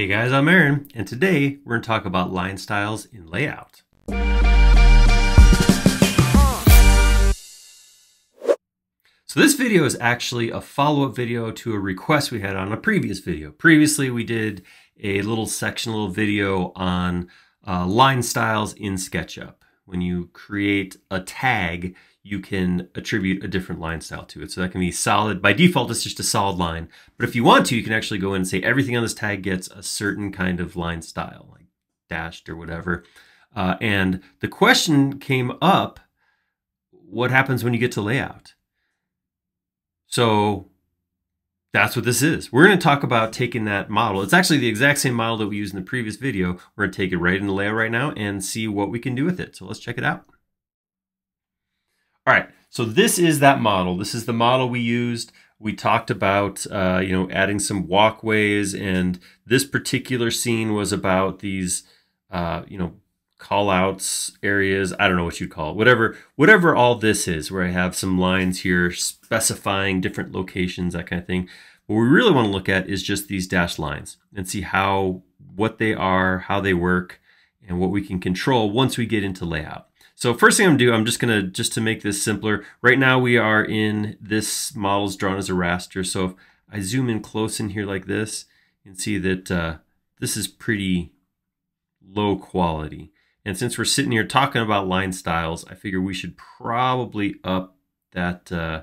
Hey guys, I'm Aaron, and today we're going to talk about line styles in LayOut. So this video is actually a follow-up video to a request we had on a previous video. Previously, we did a little section, a little video on uh, line styles in SketchUp. When you create a tag, you can attribute a different line style to it. So that can be solid. By default, it's just a solid line. But if you want to, you can actually go in and say everything on this tag gets a certain kind of line style, like dashed or whatever. Uh, and the question came up, what happens when you get to LayOut? So that's what this is. We're going to talk about taking that model. It's actually the exact same model that we used in the previous video. We're going to take it right into LayOut right now and see what we can do with it. So let's check it out. All right, so this is that model. This is the model we used. We talked about, uh, you know, adding some walkways, and this particular scene was about these, uh, you know, call outs areas. I don't know what you'd call it. Whatever, whatever all this is, where I have some lines here specifying different locations, that kind of thing. What we really want to look at is just these dashed lines and see how, what they are, how they work, and what we can control once we get into LayOut. So first thing I'm gonna do, I'm just gonna, just to make this simpler, right now we are in this model's drawn as a raster. So if I zoom in close in here like this, you can see that uh, this is pretty low quality. And since we're sitting here talking about line styles, I figure we should probably up that uh,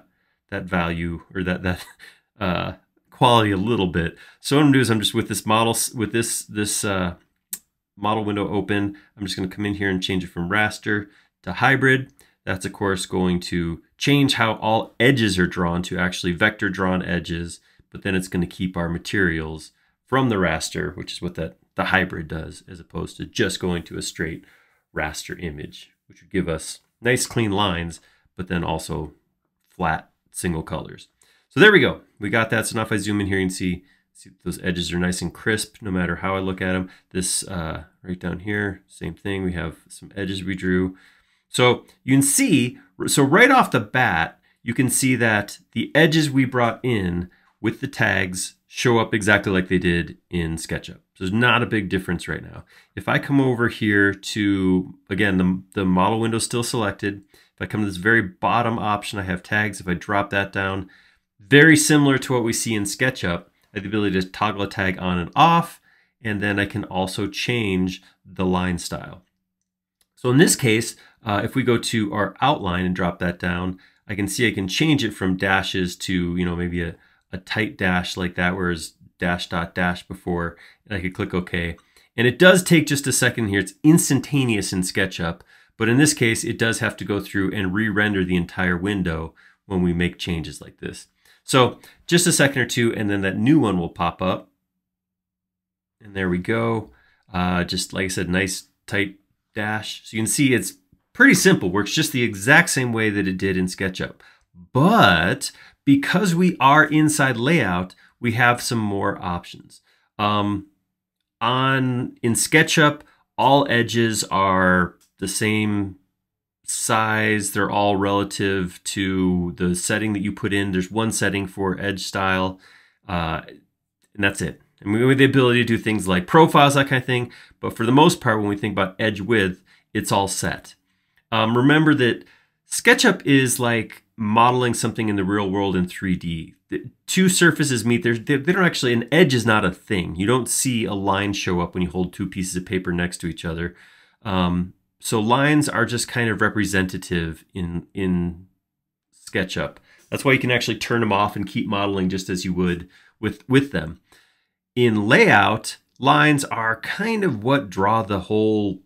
that value or that that uh, quality a little bit. So what I'm gonna do is I'm just with this model with this this uh, model window open. I'm just gonna come in here and change it from raster to hybrid. That's of course going to change how all edges are drawn to actually vector drawn edges, but then it's going to keep our materials from the raster, which is what that the hybrid does, as opposed to just going to a straight raster image, which would give us nice clean lines, but then also flat single colors. So there we go. We got that. So now if I zoom in here, can see, see those edges are nice and crisp no matter how I look at them. This uh, right down here, same thing. We have some edges we drew. So you can see, so right off the bat, you can see that the edges we brought in with the tags show up exactly like they did in SketchUp. So there's not a big difference right now. If I come over here to, again, the, the model window is still selected. If I come to this very bottom option, I have tags. If I drop that down, very similar to what we see in SketchUp, I have the ability to toggle a tag on and off, and then I can also change the line style. So in this case, uh, if we go to our outline and drop that down, I can see I can change it from dashes to, you know, maybe a, a tight dash like that, whereas dash dot dash before, and I could click OK. And it does take just a second here. It's instantaneous in SketchUp, but in this case, it does have to go through and re-render the entire window when we make changes like this. So just a second or two, and then that new one will pop up. And there we go. Uh, just like I said, nice tight dash. So you can see it's pretty simple, works just the exact same way that it did in SketchUp. But because we are inside LayOut, we have some more options. Um, on in SketchUp, all edges are the same size. They're all relative to the setting that you put in. There's one setting for edge style, uh, and that's it. And we have the ability to do things like profiles, that kind of thing. But for the most part, when we think about edge width, it's all set. Um, remember that SketchUp is like modeling something in the real world in 3D. The two surfaces meet. There's, they, they don't actually, an edge is not a thing. You don't see a line show up when you hold two pieces of paper next to each other. Um, so lines are just kind of representative in, in SketchUp. That's why you can actually turn them off and keep modeling just as you would with, with them. In LayOut, lines are kind of what draw the whole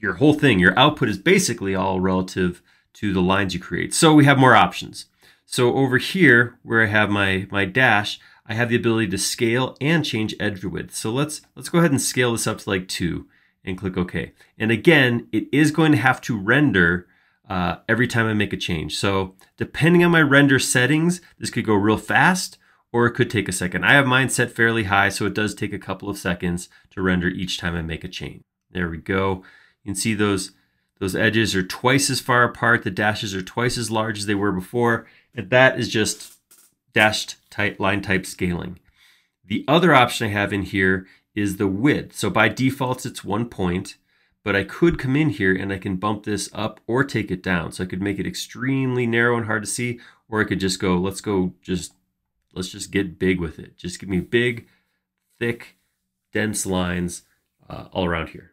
your whole thing, your output is basically all relative to the lines you create. So we have more options. So over here, where I have my, my dash, I have the ability to scale and change edge width. So let's, let's go ahead and scale this up to like two and click OK. And again, it is going to have to render uh, every time I make a change. So depending on my render settings, this could go real fast or it could take a second. I have mine set fairly high, so it does take a couple of seconds to render each time I make a change. There we go. You can see those, those edges are twice as far apart. The dashes are twice as large as they were before. And that is just dashed type, line type scaling. The other option I have in here is the width. So by default, it's one point, but I could come in here and I can bump this up or take it down. So I could make it extremely narrow and hard to see, or I could just go, let's go just, let's just get big with it. Just give me big, thick, dense lines uh, all around here.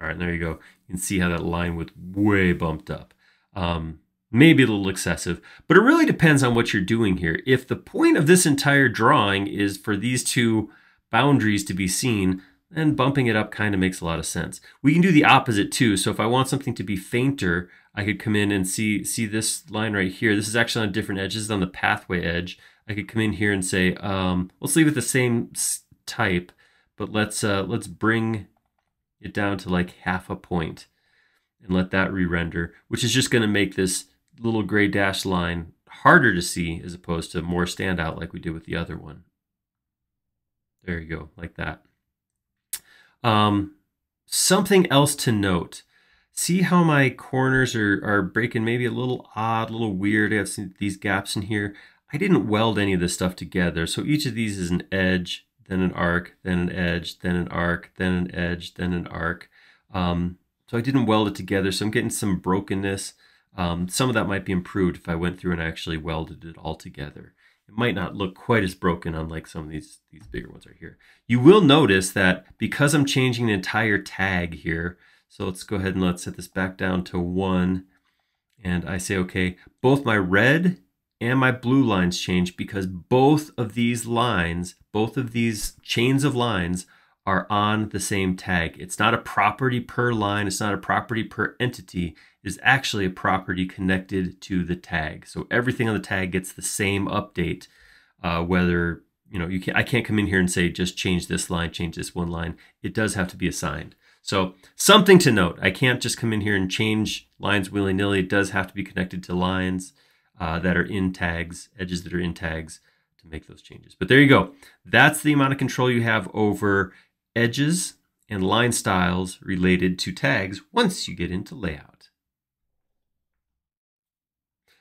All right, there you go. You can see how that line was way bumped up. Um, maybe a little excessive, but it really depends on what you're doing here. If the point of this entire drawing is for these two boundaries to be seen, then bumping it up kind of makes a lot of sense. We can do the opposite too. So if I want something to be fainter, I could come in and see see this line right here. This is actually on different edges on the pathway edge. I could come in here and say, um, let's leave it the same type, but let's uh, let's bring it down to like half a point and let that re-render, which is just going to make this little gray dash line harder to see as opposed to more standout like we did with the other one. There you go, like that. Um, something else to note. See how my corners are, are breaking maybe a little odd, a little weird. I have these gaps in here. I didn't weld any of this stuff together. So each of these is an edge, then an arc, then an edge, then an arc, then an edge, then an arc. Um, so I didn't weld it together. So I'm getting some brokenness. Um, some of that might be improved if I went through and actually welded it all together. It might not look quite as broken unlike some of these, these bigger ones right here. You will notice that because I'm changing the entire tag here, so let's go ahead and let's set this back down to one. And I say, okay, both my red and my blue lines change because both of these lines, both of these chains of lines are on the same tag. It's not a property per line, it's not a property per entity, it's actually a property connected to the tag. So everything on the tag gets the same update, uh, whether, you know, you can I can't come in here and say just change this line, change this one line. It does have to be assigned. So something to note, I can't just come in here and change lines willy-nilly. It does have to be connected to lines uh, that are in tags, edges that are in tags to make those changes. But there you go. That's the amount of control you have over edges and line styles related to tags once you get into LayOut.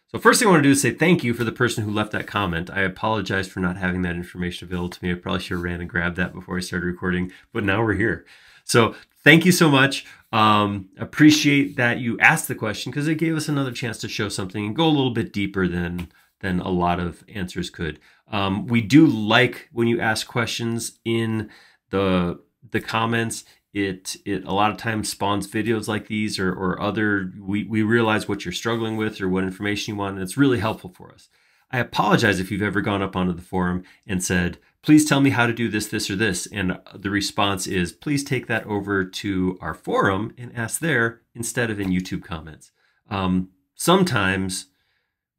So first thing I want to do is say thank you for the person who left that comment. I apologize for not having that information available to me. I probably should have ran and grabbed that before I started recording, but now we're here. So thank you so much. Um, appreciate that you asked the question because it gave us another chance to show something and go a little bit deeper than than a lot of answers could. Um, we do like when you ask questions in the the comments. It it a lot of times spawns videos like these or or other. We we realize what you're struggling with or what information you want, and it's really helpful for us. I apologize if you've ever gone up onto the forum and said, please tell me how to do this, this, or this. And the response is, please take that over to our forum and ask there instead of in YouTube comments. Um, sometimes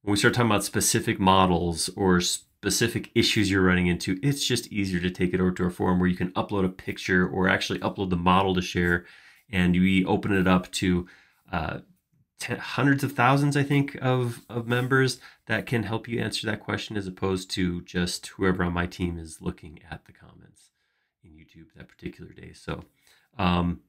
when we start talking about specific models or specific issues you're running into, it's just easier to take it over to a forum where you can upload a picture or actually upload the model to share. And we open it up to uh, hundreds of thousands, I think, of, of members that can help you answer that question as opposed to just whoever on my team is looking at the comments in YouTube that particular day. So um,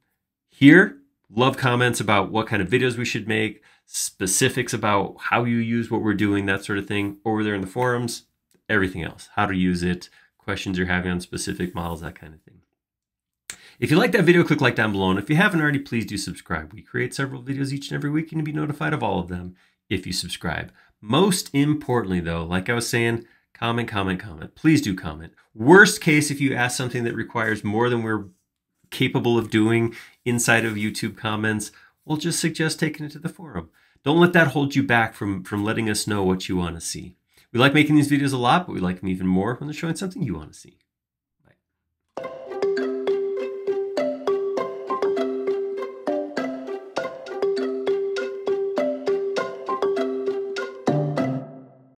here, love comments about what kind of videos we should make, specifics about how you use what we're doing, that sort of thing. Over there in the forums, everything else, how to use it, questions you're having on specific models, that kind of thing. If you like that video, click like down below. And if you haven't already, please do subscribe. We create several videos each and every week and you'll be notified of all of them if you subscribe. Most importantly, though, like I was saying, comment, comment, comment. Please do comment. Worst case, if you ask something that requires more than we're capable of doing inside of YouTube comments, we'll just suggest taking it to the forum. Don't let that hold you back from, from letting us know what you want to see. We like making these videos a lot, but we like them even more when they're showing something you want to see.